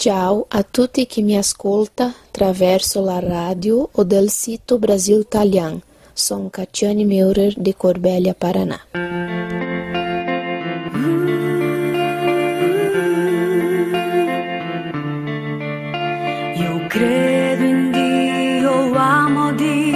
Ciao a tutti chi mi ascolta attraverso la radio o del sito Brasil Italian. Sono Cacciani Meurer di Corbelia, Paraná. Io credo in Dio, amo Dio.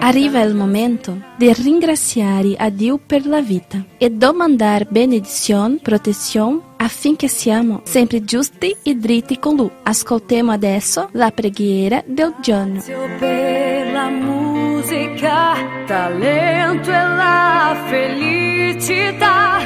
Arriva il momento di ringraziare a Dio per la vita e domandare benedizione, protezione affinché siamo sempre giusti e dritti con Lui. Ascoltiamo adesso la preghiera del giorno. Per la musica, talento e la felicità.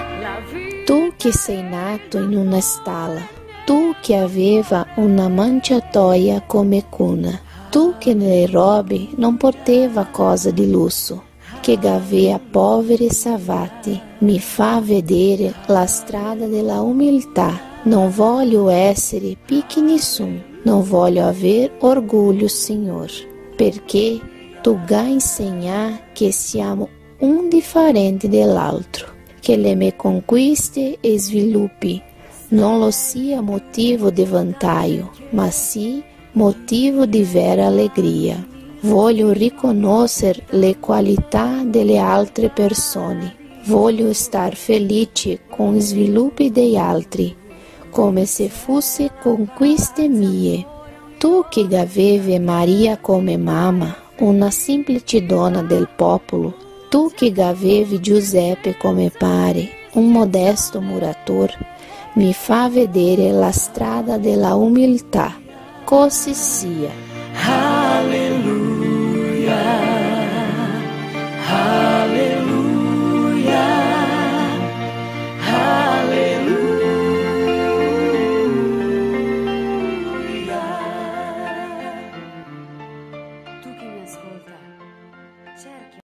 Tu che sei nato in una stalla, tu che aveva una mangiatoia come cuna, tu nelle robe non poteva cosa di lusso, che gavea poveri savati, mi fa vedere la strada della umiltà. Non voglio essere pique nessun, non voglio aver orgulho, Signor, perché tu ga insegnar che siamo un differente dell'altro, che le me conquiste e sviluppi non lo sia motivo di vantaggio, ma sì motivo di vera allegria. Voglio riconoscere le qualità delle altre persone. Voglio star felice con i sviluppi degli altri, come se fosse conquiste mie. Tu che avevi Maria come mamma, una semplice donna del popolo, tu che avevi Giuseppe come pare, un modesto muratore, mi fa vedere la strada della umiltà. Così sia.